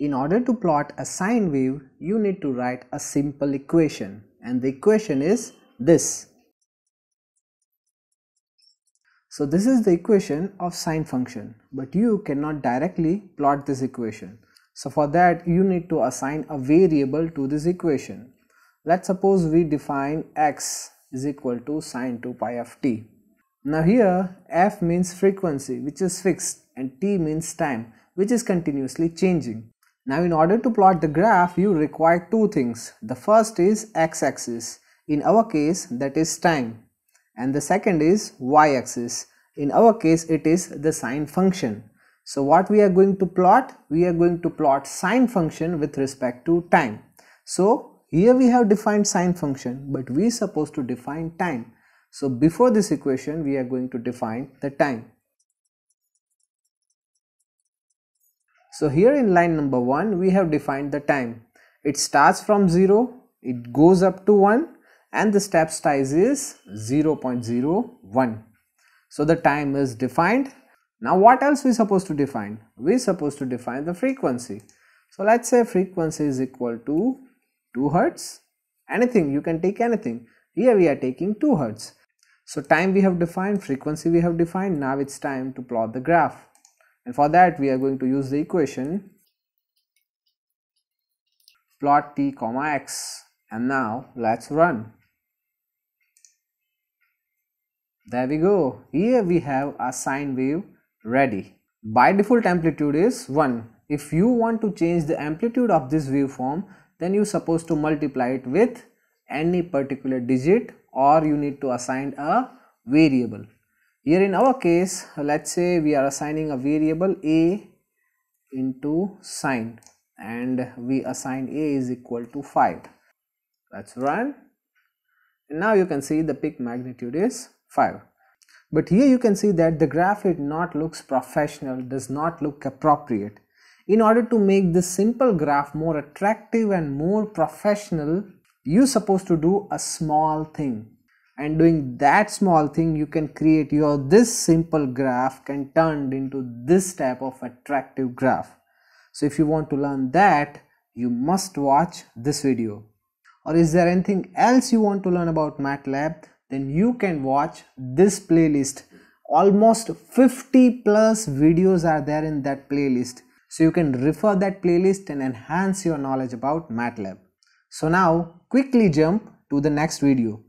In order to plot a sine wave, you need to write a simple equation and the equation is this. So this is the equation of sine function but you cannot directly plot this equation. So for that you need to assign a variable to this equation. Let's suppose we define x is equal to sine 2 pi of t. Now here f means frequency which is fixed and t means time which is continuously changing. Now in order to plot the graph you require two things. The first is x-axis in our case that is time and the second is y-axis in our case it is the sine function. So what we are going to plot? We are going to plot sine function with respect to time. So here we have defined sine function but we are supposed to define time. So before this equation we are going to define the time. So here in line number 1 we have defined the time. It starts from 0, it goes up to 1 and the step size is 0.01. So the time is defined. Now what else we supposed to define? We supposed to define the frequency. So let's say frequency is equal to 2 hertz. Anything, you can take anything. Here we are taking 2 hertz. So time we have defined, frequency we have defined. Now it's time to plot the graph and for that we are going to use the equation plot t comma x. And now let's run. There we go. Here we have a sine wave ready. By default amplitude is 1 if you want to change the amplitude of this waveform then you supposed to multiply it with any particular digit or you need to assign a variable here in our case, let's say we are assigning a variable a into sine and we assign a is equal to 5. Let's run. And now you can see the peak magnitude is 5. But here you can see that the graph it not looks professional, does not look appropriate. In order to make this simple graph more attractive and more professional, you supposed to do a small thing and doing that small thing you can create your this simple graph can turn into this type of attractive graph. So if you want to learn that you must watch this video. Or is there anything else you want to learn about MATLAB? Then you can watch this playlist. Almost 50 plus videos are there in that playlist. So you can refer that playlist and enhance your knowledge about MATLAB. So now quickly jump to the next video